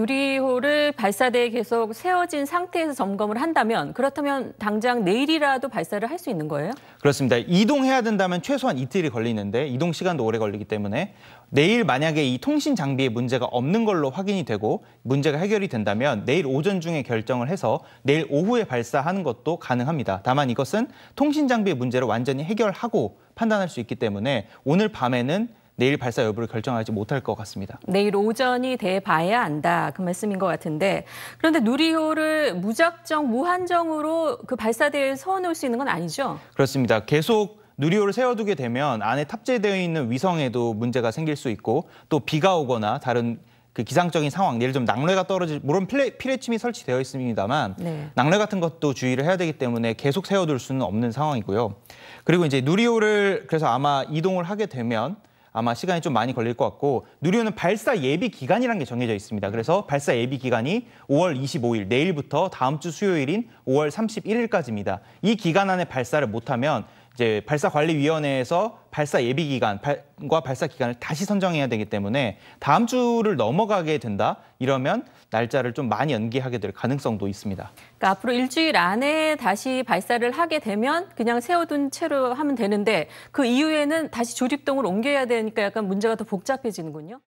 누리호를 발사대에 계속 세워진 상태에서 점검을 한다면 그렇다면 당장 내일이라도 발사를 할 수 있는 거예요? 그렇습니다. 이동해야 된다면 최소한 이틀이 걸리는데 이동 시간도 오래 걸리기 때문에 내일 만약에 이 통신 장비에 문제가 없는 걸로 확인이 되고 문제가 해결이 된다면 내일 오전 중에 결정을 해서 내일 오후에 발사하는 것도 가능합니다. 다만 이것은 통신 장비의 문제를 완전히 해결하고 판단할 수 있기 때문에 오늘 밤에는 내일 발사 여부를 결정하지 못할 것 같습니다. 내일 오전이 돼 봐야 안다 그 말씀인 것 같은데 그런데 누리호를 무작정 무한정으로 그 발사대에 세워놓을 수 있는 건 아니죠? 그렇습니다. 계속 누리호를 세워두게 되면 안에 탑재되어 있는 위성에도 문제가 생길 수 있고 또 비가 오거나 다른 그 기상적인 상황, 예를 들면 낙뢰가 떨어질 물론 피레, 피레침이 설치되어 있습니다만 네. 낙뢰 같은 것도 주의를 해야 되기 때문에 계속 세워둘 수는 없는 상황이고요. 그리고 이제 누리호를 그래서 아마 이동을 하게 되면 아마 시간이 좀 많이 걸릴 것 같고 누리호는 발사 예비 기간이라는 게 정해져 있습니다. 그래서 발사 예비 기간이 5월 25일 내일부터 다음 주 수요일인 5월 31일까지입니다. 이 기간 안에 발사를 못하면 이제 발사관리위원회에서 발사 예비 기간과 발사 기간을 다시 선정해야 되기 때문에 다음 주를 넘어가게 된다 이러면 날짜를 좀 많이 연기하게 될 가능성도 있습니다. 그러니까 앞으로 일주일 안에 다시 발사를 하게 되면 그냥 세워둔 채로 하면 되는데 그 이후에는 다시 조립동을 옮겨야 되니까 약간 문제가 더 복잡해지는군요.